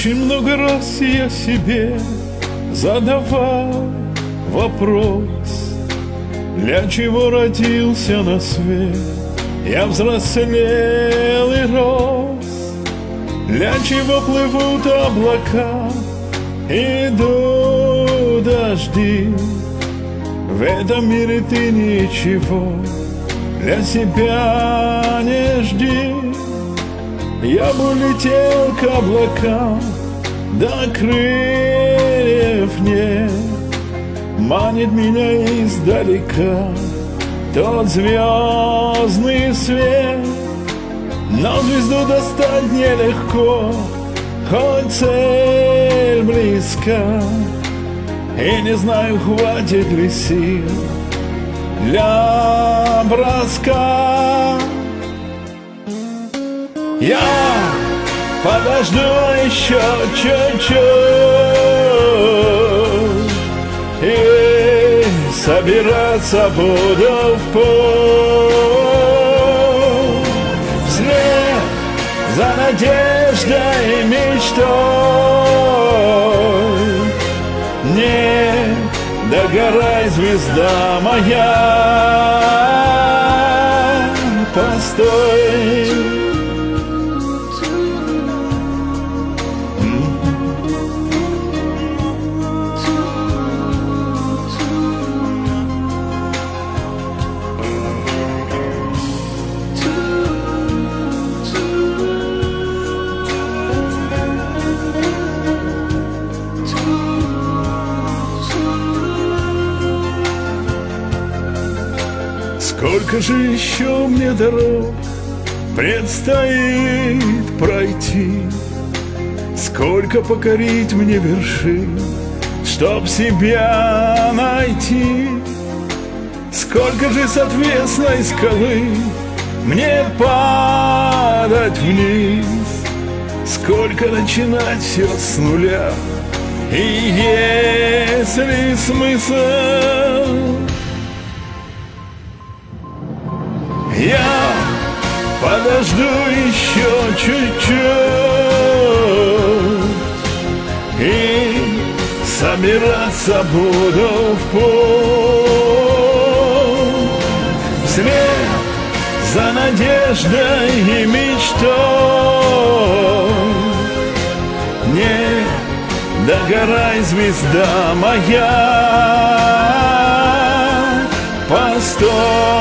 Очень много раз я себе задавал вопрос Для чего родился на свет. Я взрослел и рос Для чего плывут облака Идут дожди. В этом мире ты ничего Для себя не жди. Я бы летел к облакам, до нет Манит меня издалека тот звездный свет Но звезду достать нелегко, хоть цель близка И не знаю, хватит ли сил для броска я подожду еще чуть-чуть собираться буду в путь. Вслед за надеждой и мечтой. Не догорай, звезда моя. Постой Сколько же еще мне дорог предстоит пройти, Сколько покорить мне вершин, чтоб себя найти, Сколько же с отвесной скалы мне падать вниз, Сколько начинать все с нуля, и если смысл Я подожду еще чуть-чуть И собираться буду в путь. Вслед за надеждой и мечтой. Не догорай, звезда моя Постой